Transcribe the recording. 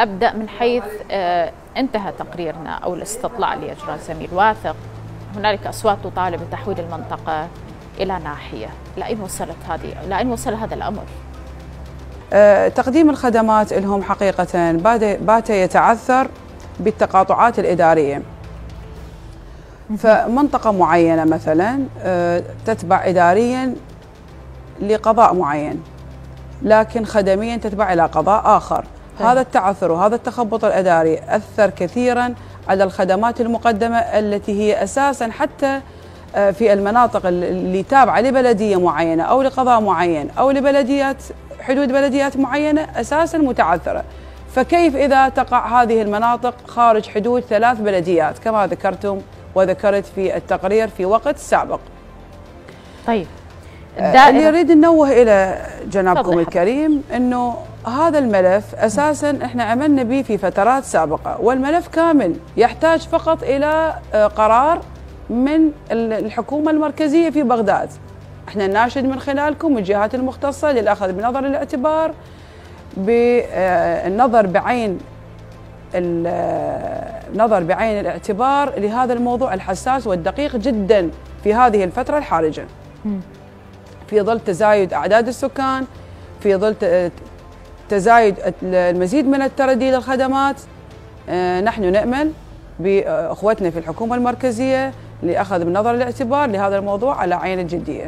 أبدأ من حيث آه، انتهى تقريرنا أو الاستطلاع اللي اجراه زميل واثق هنالك أصوات تطالب بتحويل المنطقة إلى ناحية، لأين وصلت هذه؟ لأين وصل هذا الأمر؟ آه، تقديم الخدمات لهم حقيقة بات يتعثر بالتقاطعات الإدارية فمنطقة معينة مثلا آه، تتبع إداريا لقضاء معين لكن خدميا تتبع إلى قضاء آخر طيب. هذا التعثر وهذا التخبط الإداري أثر كثيرا على الخدمات المقدمة التي هي أساسا حتى آه، في المناطق اللي تابعة لبلدية معينة أو لقضاء معين أو لبلديات حدود بلديات معينة أساسا متعثرة. فكيف إذا تقع هذه المناطق خارج حدود ثلاث بلديات؟ كما ذكرتم وذكرت في التقرير في وقت سابق. طيب. الدائرة. اللي يريد ننوه إلى جنابكم الكريم أنه هذا الملف أساسا إحنا عملنا به في فترات سابقة والملف كامل يحتاج فقط إلى آه، قرار من الحكومة المركزية في بغداد. إحنا نناشد من خلالكم الجهات المختصة للأخذ بنظر الاعتبار بالنظر بعين النظر بعين الاعتبار لهذا الموضوع الحساس والدقيق جدا في هذه الفترة الحرجة في ظل تزايد أعداد السكان في ظل تزايد المزيد من التردي للخدمات آه، نحن نأمل بأخوتنا في الحكومة المركزية لأخذ بنظر الاعتبار لهذا الموضوع على عين الجدية.